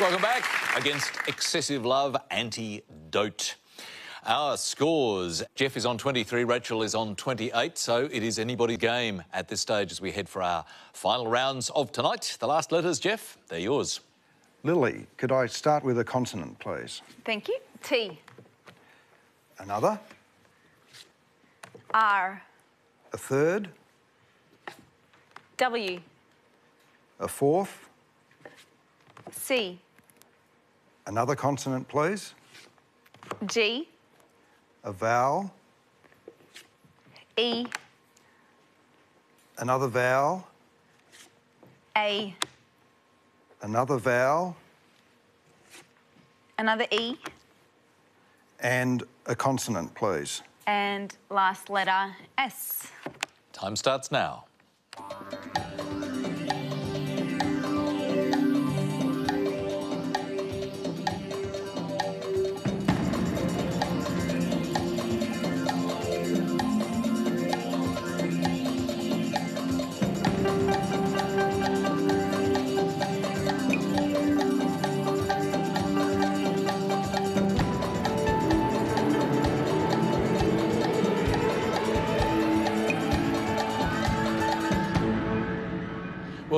Welcome back against Excessive Love Antidote. Our scores Geoff is on 23, Rachel is on 28, so it is anybody's game at this stage as we head for our final rounds of tonight. The last letters, Geoff, they're yours. Lily, could I start with a consonant, please? Thank you. T. Another? R. A third? W. A fourth? C. Another consonant, please? G. A vowel? E. Another vowel? A. Another vowel? Another E. And a consonant, please? And last letter S. Time starts now.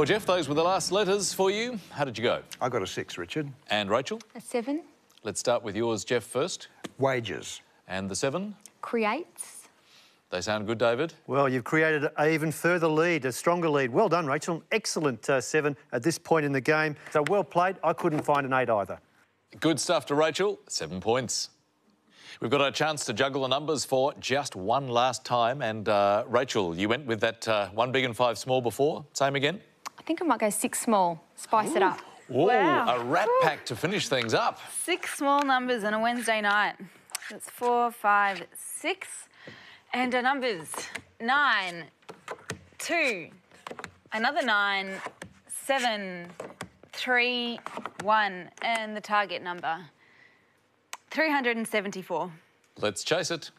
Well, Geoff, those were the last letters for you. How did you go? I got a six, Richard. And Rachel? A seven. Let's start with yours, Geoff, first. Wages. And the seven? Creates. They sound good, David? Well, you've created an even further lead, a stronger lead. Well done, Rachel. Excellent uh, seven at this point in the game. So well played. I couldn't find an eight either. Good stuff to Rachel. Seven points. We've got a chance to juggle the numbers for just one last time. And uh, Rachel, you went with that uh, one big and five small before. Same again? I think I might go six small. Spice it up. Ooh, Wow. a rat pack to finish things up. Six small numbers on a Wednesday night. That's four, five, six. And our numbers nine, two, another nine, seven, three, one, and the target number 374. Let's chase it.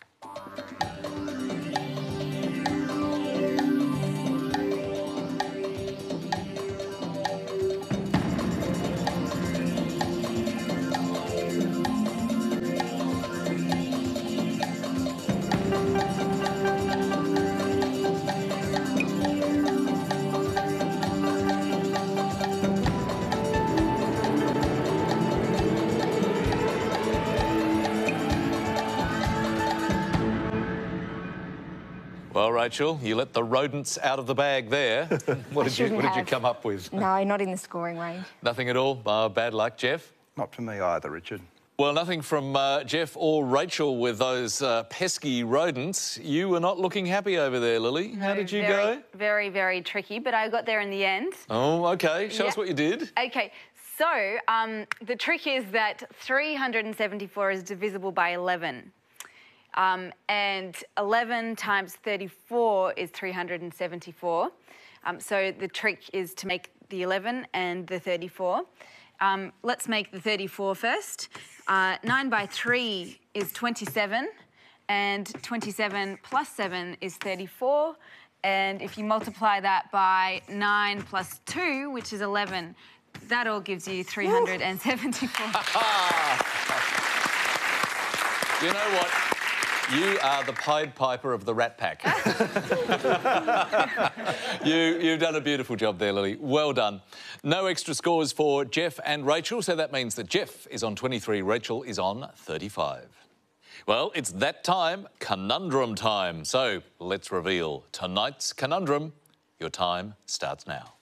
Rachel, you let the rodents out of the bag there. what did you What did you come up with? No, not in the scoring range. Nothing at all. Uh, bad luck, Geoff. Not for me either, Richard. Well, nothing from uh, Geoff or Rachel with those uh, pesky rodents. You were not looking happy over there, Lily. How did you very, go? Very, very tricky, but I got there in the end. Oh, okay. Show us what you did. Okay, so um, the trick is that 374 is divisible by 11. Um, and 11 times 34 is 374. Um, so the trick is to make the 11 and the 34. Um, let's make the 34 first. Uh, 9 by 3 is 27, and 27 plus 7 is 34. And if you multiply that by 9 plus 2, which is 11, that all gives you 374. You know what? You are the Pied Piper of the Rat Pack. you, you've done a beautiful job there, Lily. Well done. No extra scores for Geoff and Rachel, so that means that Geoff is on 23, Rachel is on 35. Well, it's that time, conundrum time. So let's reveal tonight's conundrum. Your time starts now.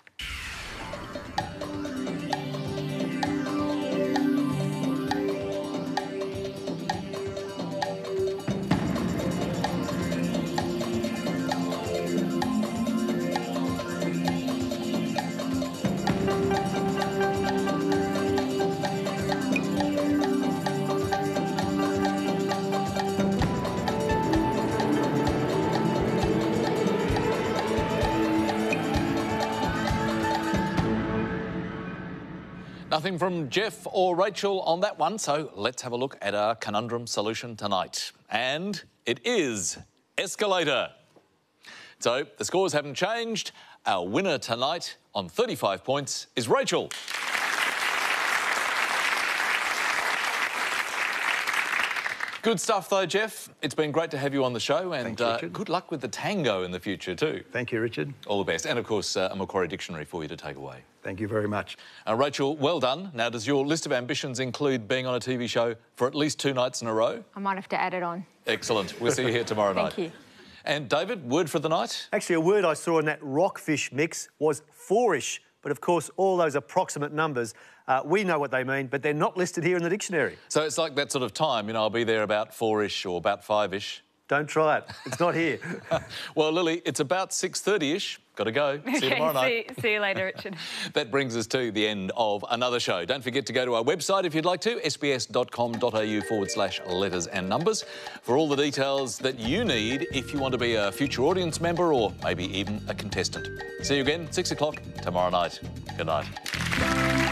Nothing from Geoff or Rachel on that one, so let's have a look at our conundrum solution tonight. And it is escalator. So the scores haven't changed. Our winner tonight on 35 points is Rachel. Good stuff, though, Geoff. It's been great to have you on the show, and Thank you, uh, good luck with the tango in the future, too. Thank you, Richard. All the best. And, of course, uh, a Macquarie dictionary for you to take away. Thank you very much. Uh, Rachel, well done. Now, does your list of ambitions include being on a TV show for at least two nights in a row? I might have to add it on. Excellent. We'll see you here tomorrow night. Thank you. And, David, word for the night? Actually, a word I saw in that rockfish mix was fourish. But of course, all those approximate numbers, uh, we know what they mean, but they're not listed here in the dictionary. So it's like that sort of time, you know, I'll be there about four-ish or about five-ish. Don't try it. It's not here. Well, Lily, it's about 6.30ish. Got to go. See you tomorrow night. see, see you later, Richard. That brings us to the end of another show. Don't forget to go to our website if you'd like to, sbs.com.au forward slash letters and numbers, for all the details that you need if you want to be a future audience member or maybe even a contestant. See you again, 6 o'clock tomorrow night. Good night.